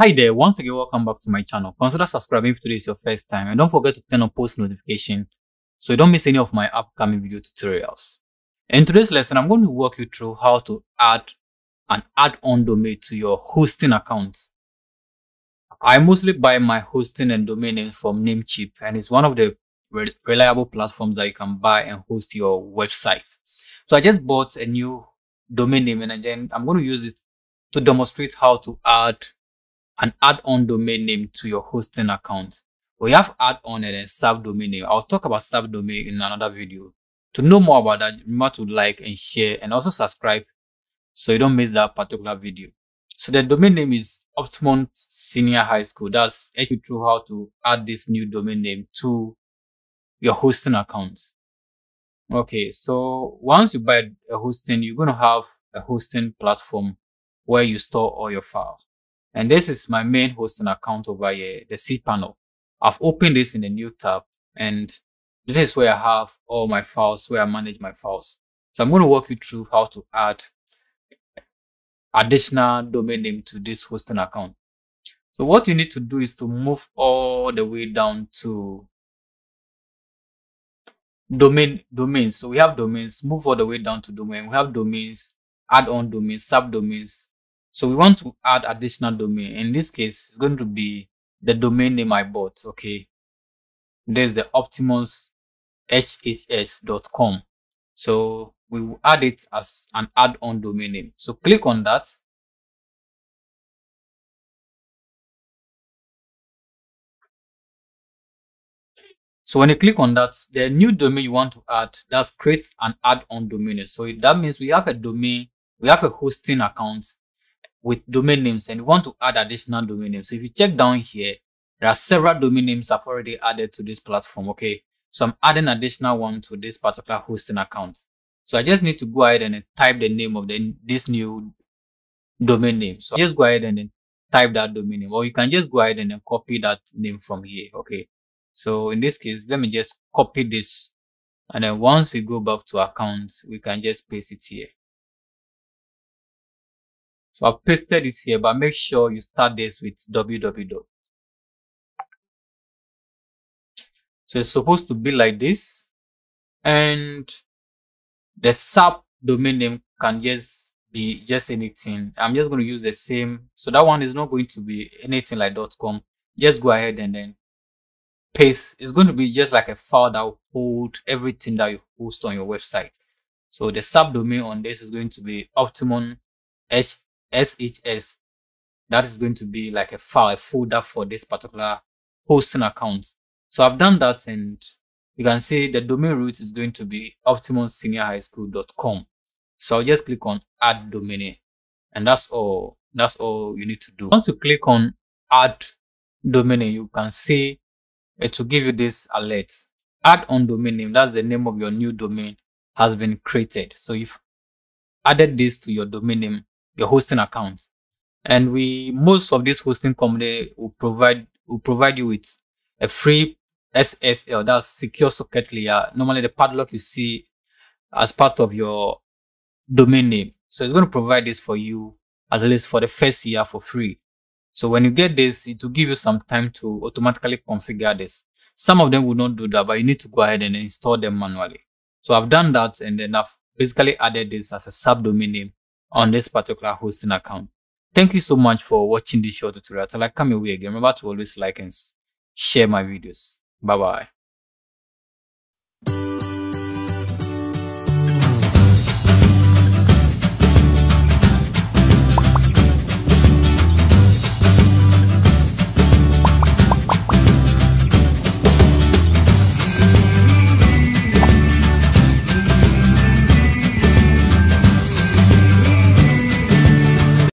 Hi there, once again welcome back to my channel. Consider subscribing if today is your first time and don't forget to turn on post notification so you don't miss any of my upcoming video tutorials. In today's lesson, I'm going to walk you through how to add an add-on domain to your hosting account. I mostly buy my hosting and domain names from Namecheap and it's one of the re reliable platforms that you can buy and host your website. So I just bought a new domain name and then I'm going to use it to demonstrate how to add an add-on domain name to your hosting account. We have add-on and then subdomain name. I'll talk about subdomain in another video. To know more about that, remember to like and share and also subscribe so you don't miss that particular video. So the domain name is Optimum Senior High School. That's actually through how to add this new domain name to your hosting account. Okay, so once you buy a hosting, you're going to have a hosting platform where you store all your files. And this is my main hosting account over here, the cPanel. I've opened this in a new tab and this is where I have all my files, where I manage my files. So I'm going to walk you through how to add additional domain name to this hosting account. So what you need to do is to move all the way down to domain domains. So we have domains, move all the way down to domain. We have domains, add on domains, subdomains, so we want to add additional domain. In this case, it's going to be the domain name I bought. Okay. There's the Optimus hhs.com. So we will add it as an add-on domain name. So click on that. So when you click on that, the new domain you want to add, that creates an add-on domain. So that means we have a domain, we have a hosting account with domain names and you want to add additional domain names. So if you check down here, there are several domain names I've already added to this platform. Okay. So I'm adding additional one to this particular hosting account. So I just need to go ahead and type the name of the, this new domain name. So just go ahead and then type that domain name or you can just go ahead and then copy that name from here. Okay. So in this case, let me just copy this. And then once we go back to accounts, we can just paste it here. So I've pasted it here, but make sure you start this with www. So it's supposed to be like this. And the sub domain name can just be just anything. I'm just going to use the same. So that one is not going to be anything like .com. Just go ahead and then paste. It's going to be just like a file that will hold everything that you host on your website. So the subdomain on this is going to be optimum SHS, that is going to be like a file, a folder for this particular hosting account. So I've done that and you can see the domain root is going to be optimumseniorhighschool.com. So I'll just click on add domain and that's all, that's all you need to do. Once you click on add domain, you can see it will give you this alert. Add on domain name, that's the name of your new domain has been created. So if added this to your domain name, your hosting accounts. And we, most of these hosting company will provide, will provide you with a free SSL, that's secure socket layer. Normally the padlock you see as part of your domain name. So it's going to provide this for you at least for the first year for free. So when you get this, it will give you some time to automatically configure this. Some of them will not do that, but you need to go ahead and install them manually. So I've done that and then I've basically added this as a subdomain name on this particular hosting account. Thank you so much for watching this short tutorial. Till I come your again, remember to always like and share my videos. Bye bye.